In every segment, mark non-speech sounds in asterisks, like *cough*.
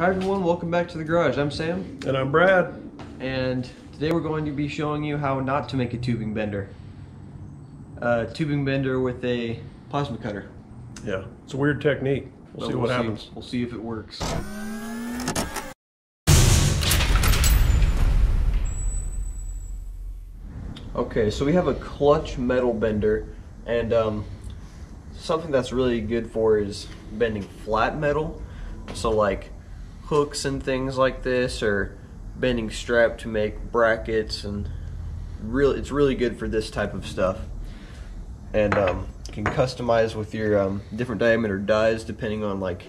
Hi everyone, welcome back to the garage. I'm Sam, And I'm Brad. and today we're going to be showing you how not to make a tubing bender. A tubing bender with a plasma cutter. Yeah, it's a weird technique. We'll But see what happens. We'll see if it works. Okay, so we have a Klutch metal bender, and um, something that's really good for is bending flat metal. So like hooks and things like this, or bending strap to make brackets, and really, it's really good for this type of stuff. And um, you can customize with your um, different diameter dies depending on like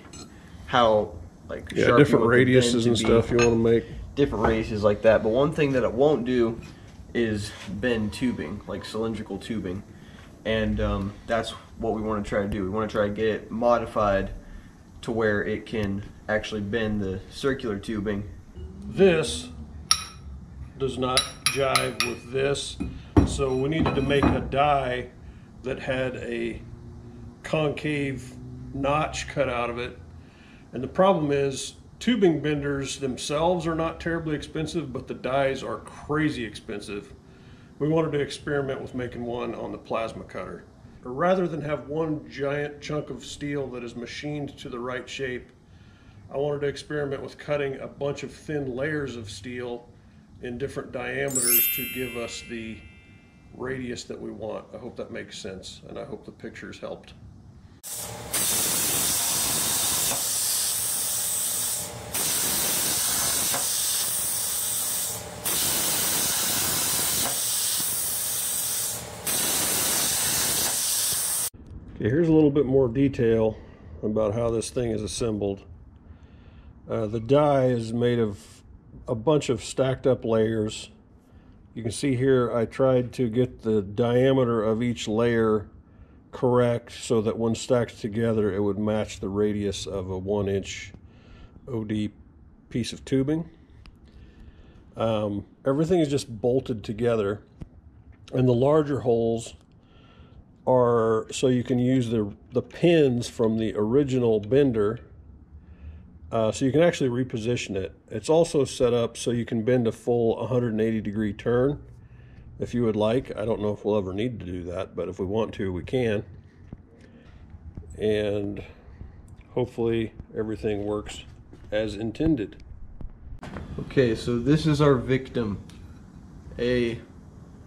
how like Yeah, sharp different want the bend radiuses and stuff you want to make. different radiuses like that. But one thing that it won't do is bend tubing, like cylindrical tubing. And um, that's what we want to try to do. We want to try to get it modified to where it can actually bend the circular tubing. This does not jive with this, so we needed to make a die that had a concave notch cut out of it. And the problem is, tubing benders themselves are not terribly expensive, but the dies are crazy expensive. We wanted to experiment with making one on the plasma cutter. Rather than have one giant chunk of steel that is machined to the right shape, I wanted to experiment with cutting a bunch of thin layers of steel in different diameters to give us the radius that we want. I hope that makes sense, and I hope the pictures helped. Okay, here's a little bit more detail about how this thing is assembled. Uh, the die is made of a bunch of stacked up layers. You can see here I tried to get the diameter of each layer correct so that when stacked together it would match the radius of a one inch OD piece of tubing. Um, everything is just bolted together and the larger holes are so you can use the the pins from the original bender uh, so you can actually reposition it. It's also set up so you can bend a full 180 degree turn if you would like. I don't know if we'll ever need to do that but if we want to we can. And hopefully everything works as intended. Okay, so this is our victim. A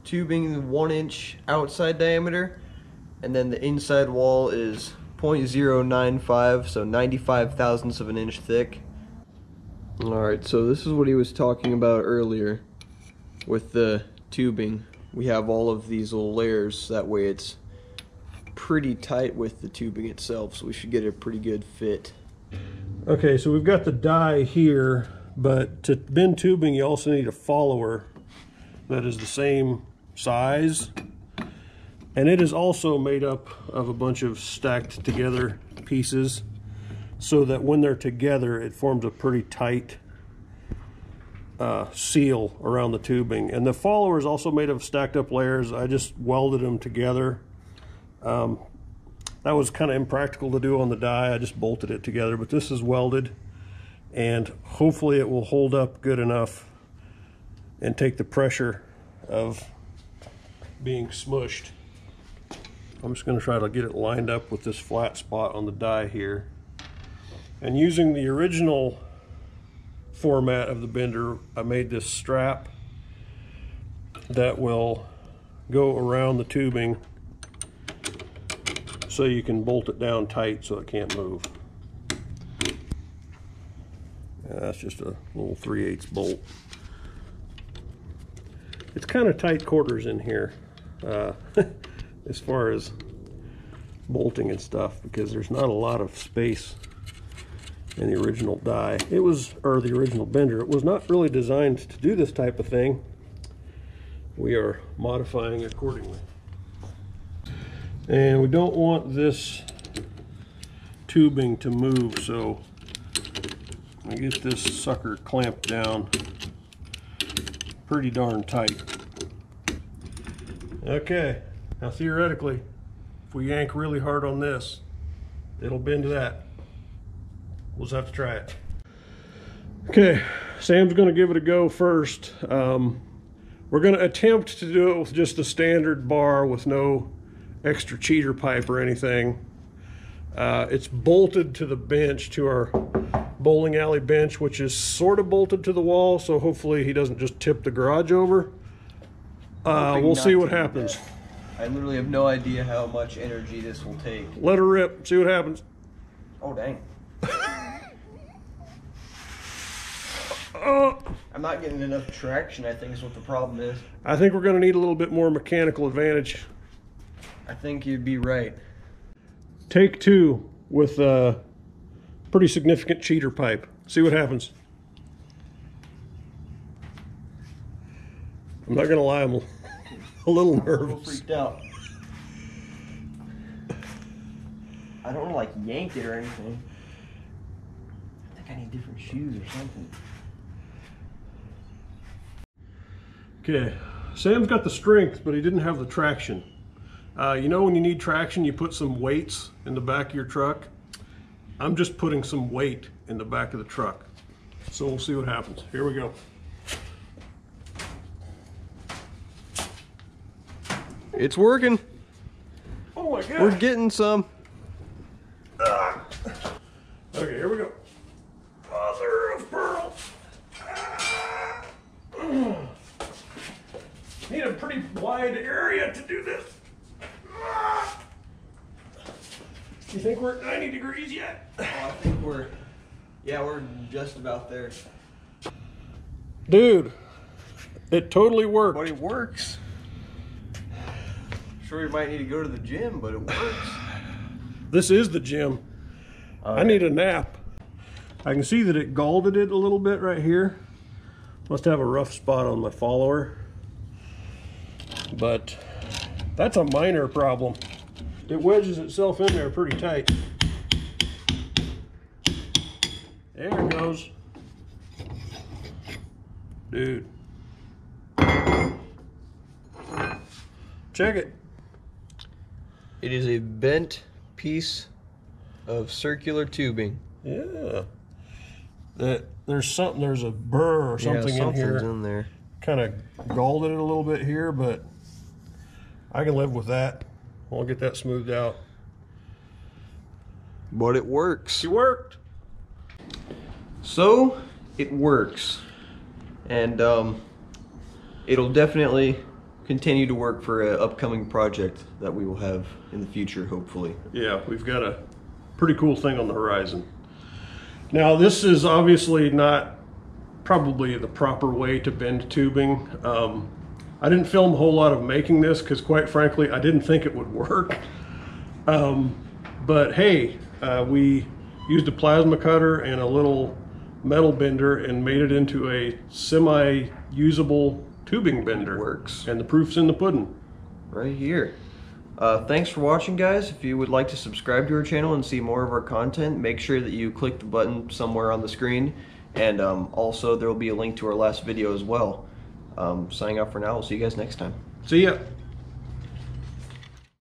tubing one inch outside diameter, and then the inside wall is 0.095, so 95 thousandths of an inch thick. Alright, so this is what he was talking about earlier with the tubing. We have all of these little layers, that way it's pretty tight with the tubing itself, so we should get a pretty good fit. Okay, so we've got the die here, but to bend tubing, you also need a follower that is the same size. And it is also made up of a bunch of stacked together pieces so that when they're together, it forms a pretty tight uh, seal around the tubing. And the follower is also made of stacked up layers. I just welded them together. Um, that was kind of impractical to do on the die. I just bolted it together, but this is welded and hopefully it will hold up good enough and take the pressure of being smushed. I'm just going to try to get it lined up with this flat spot on the die here. And using the original format of the bender, I made this strap that will go around the tubing so you can bolt it down tight so it can't move. That's just a little 3 8 bolt. It's kind of tight quarters in here uh, *laughs* as far as bolting and stuff because there's not a lot of space in the original die. It was, or the original bender, it was not really designed to do this type of thing. We are modifying accordingly. And we don't want this tubing to move, so I get this sucker clamped down pretty darn tight. Okay, now theoretically, if we yank really hard on this, it'll bend to that. We'll just have to try it. Okay, Sam's going to give it a go first. Um, we're going to attempt to do it with just the standard bar with no extra cheater pipe or anything. Uh, it's bolted to the bench, to our bowling alley bench, which is sort of bolted to the wall, so hopefully he doesn't just tip the garage over. Uh, we'll see what happens. I literally have no idea how much energy this will take. Let her rip, see what happens. Oh dang. Oh, *laughs* I'm not getting enough traction, I think is what the problem is. I think we're going to need a little bit more mechanical advantage. I think you'd be right. Take two with a pretty significant cheater pipe. See what happens. I'm not gonna lie, I'm *laughs* a little I'm a little nervous. freaked out. I don't want to like yank it or anything. I think I need different shoes or something. Okay, Sam's got the strength, but he didn't have the traction. Uh, you know when you need traction, you put some weights in the back of your truck? I'm just putting some weight in the back of the truck. So we'll see what happens. Here we go. It's working. Oh my God. We're getting some. Ah. Okay, here we go. Mother of pearl. Ah. Need a pretty wide area to do this. Ah. You think we're at 90 degrees yet? Oh, I think we're, yeah, we're just about there. Dude, it totally worked. But it works. Sure, you might need to go to the gym, but it works. *sighs* This is the gym. I need a nap. I can see that it galled it a little bit right here. Must have a rough spot on my follower. But that's a minor problem. It wedges itself in there pretty tight. There it goes. Dude. Check it. It is a bent piece of circular tubing. Yeah. That there's something there's a burr or something yeah, in here. something's in there. Kind of galled it a little bit here, but I can live with that. I'll get that smoothed out. But it works. It worked. So it works, and um, it'll definitely continue to work for an upcoming project that we will have in the future, hopefully. Yeah, we've got a pretty cool thing on the horizon. Now, this is obviously not probably the proper way to bend tubing. Um, I didn't film a whole lot of making this because, quite frankly, I didn't think it would work. Um, but hey, uh, we used a plasma cutter and a little metal bender and made it into a semi-usable tubing bender. works. And the proof's in the pudding. Right here. Uh, thanks for watching, guys. If you would like to subscribe to our channel and see more of our content, make sure that you click the button somewhere on the screen. And um, also, there will be a link to our last video as well. Um, signing off for now. We'll see you guys next time. See ya.